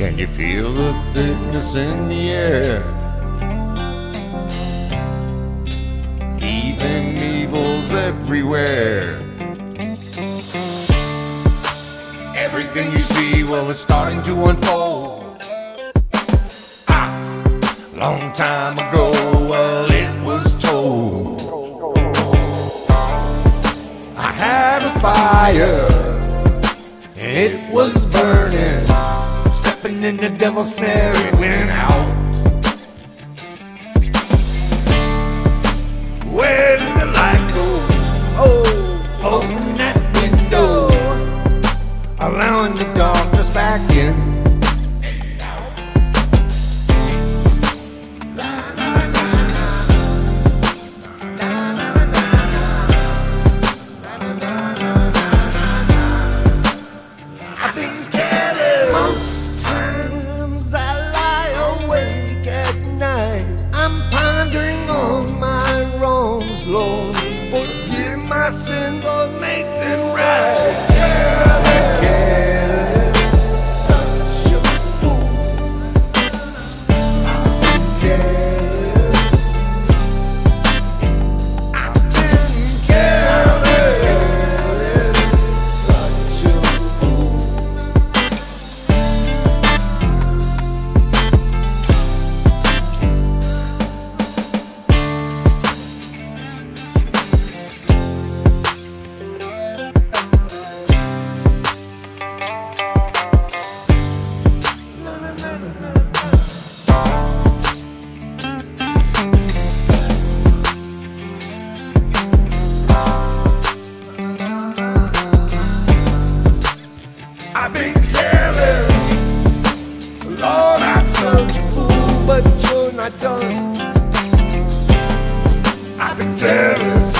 Can you feel the thickness in the air? Even evils everywhere. Everything you see, well, it's starting to unfold. Ah, long time ago, well, it was told. I had a fire, it was burning in the devil's snare. It went out. Paris.